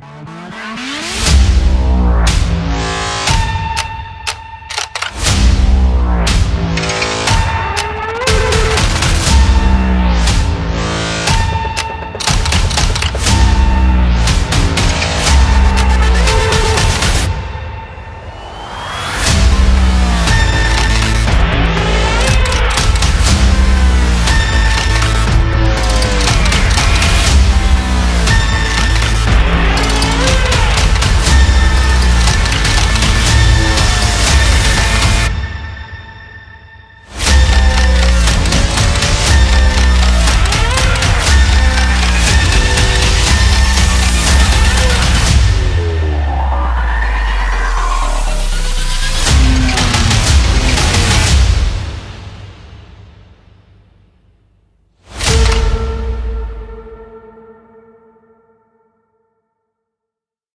Bye.